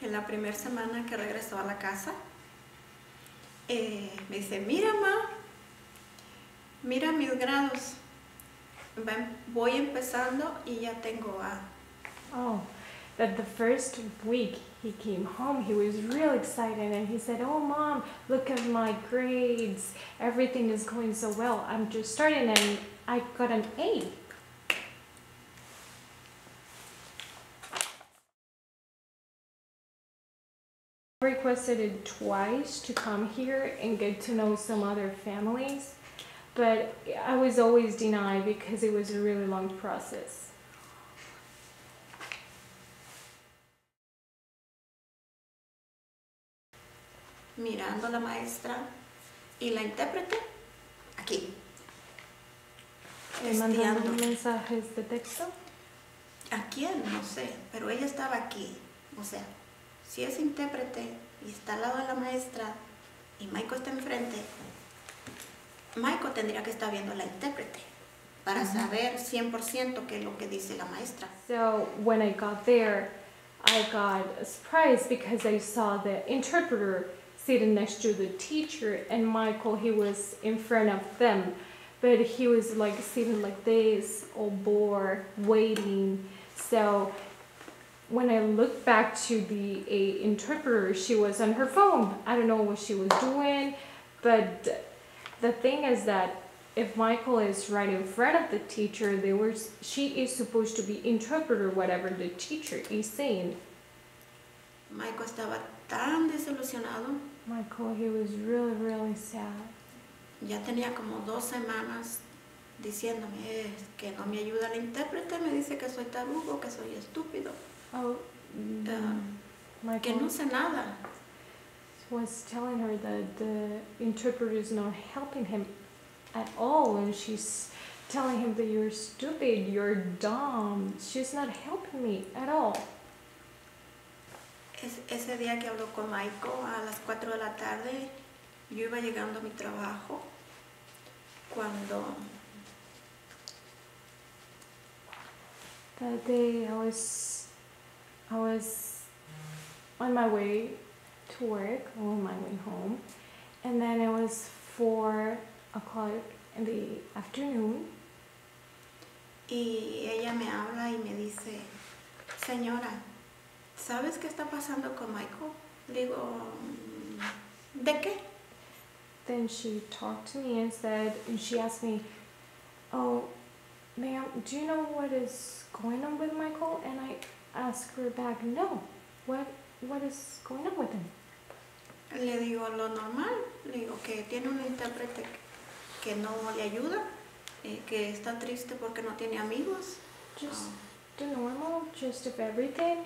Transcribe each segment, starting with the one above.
que la primera semana que regresó a la casa, eh, me dice, mira, ma, mira mis grados. Voy empezando y ya tengo A. Oh, that the first week he came home, he was real excited and he said, Oh, mom, look at my grades. Everything is going so well. I'm just starting and I got an A. requested it twice to come here and get to know some other families, but I was always denied because it was a really long process. mirando la maestra y la intérprete aquí. Le mandando mensajes de texto. ¿A quién? No sé, pero ella estaba aquí. O sea, si es intérprete y está al lado de la maestra y Maiko está enfrente, Maiko tendría que estar viendo a la intérprete para saber 100% qué es lo que dice la maestra. So when I got there, I got surprised because I saw the interpreter sitting next to the teacher, and Michael, he was in front of them, but he was like sitting like this, all bored, waiting. So when I look back to the a interpreter, she was on her phone. I don't know what she was doing, but the thing is that if Michael is right in front of the teacher, they were she is supposed to be interpreter whatever the teacher is saying. Maiko estaba tan desilusionado, Michael, he was really really sad. ya tenía como dos semanas diciéndome "Eh, que no me ayuda la intérprete, me dice que soy tarugo, que soy estúpido, Oh, mm, que Michael no sé nada. was telling her that the interpreter is not helping him at all, and she's telling him that you're stupid, you're dumb. She's not helping me at all. Es- ese día que habló con Maiko a las 4 de la tarde, yo iba llegando a mi trabajo cuando That day I was I was on my way to work, or on my way home, and then it was four o'clock in the afternoon, y ella me habla y me dice, señora, ¿sabes qué está pasando con Maiko? Digo, "Mm, ¿de qué? Then she talked to me and said, and she asked me, "Oh, ma'am, do you know what is going on with Michael?" And I asked her back, "No, what what is going on with him?" Le digo lo normal, le digo que tiene un intérprete que no le ayuda, eh, que está triste porque no tiene amigos. Just Ah. the normal gist of everything.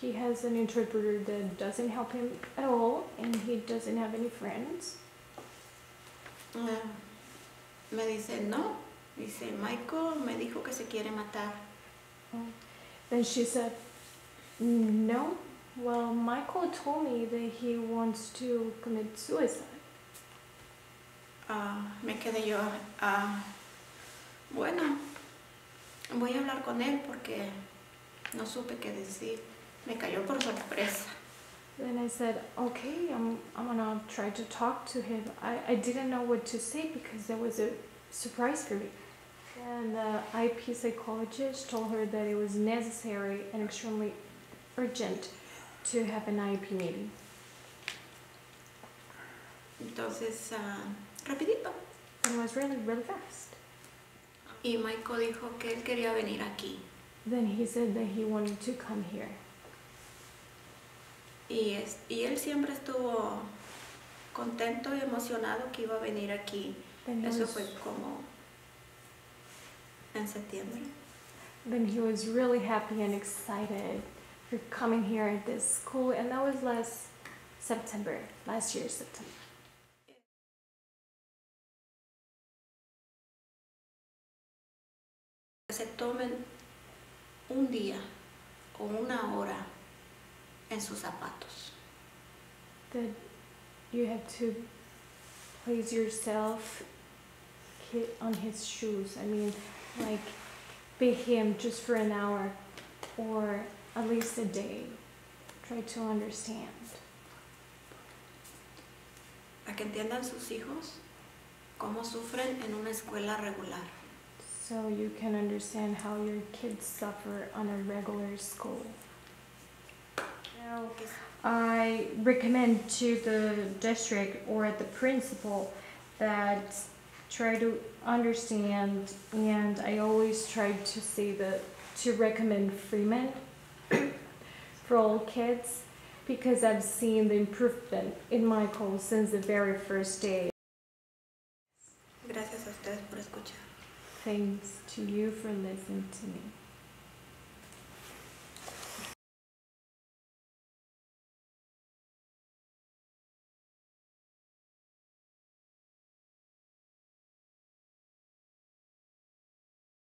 He has an interpreter that doesn't help him at all, and he doesn't have any friends. Eh, me dice, no, dice, Michael me dijo que se quiere matar. Oh. Then she said, "No. Well, Michael told me that he wants to commit suicide." Ah, me quedé yo, ah, bueno, voy a hablar con él porque no supe qué decir. Me cayó por sorpresa. Then I said, okay, I'm, I'm gonna try to talk to him. I, I didn't know what to say because that was a surprise for me. And the IP psychologist told her that it was necessary and extremely urgent to have an IP meeting. Entonces, ah, rapidito. And it was really, really fast. Y Michael dijo que él quería venir aquí. Then he said that he wanted to come here. Y, es, y él siempre estuvo contento y emocionado que iba a venir aquí. Then Eso was, fue como en septiembre. then he was really happy and excited for coming here at this school. And that was last September, last year, September. Se tomen un día o una hora en sus zapatos. that you have to place yourself on his shoes. I mean, like, be him just for an hour or at least a day. Try to understand. Para que entiendan sus hijos cómo sufren en una escuela regular. So you can understand how your kids suffer on a regular school. Now, I recommend to the district or the principal that try to understand and I always try to say that to recommend Fremont for all kids because I've seen the improvement in Michael since the very first day. Gracias a ustedes por escuchar. Thanks to you for listening to me.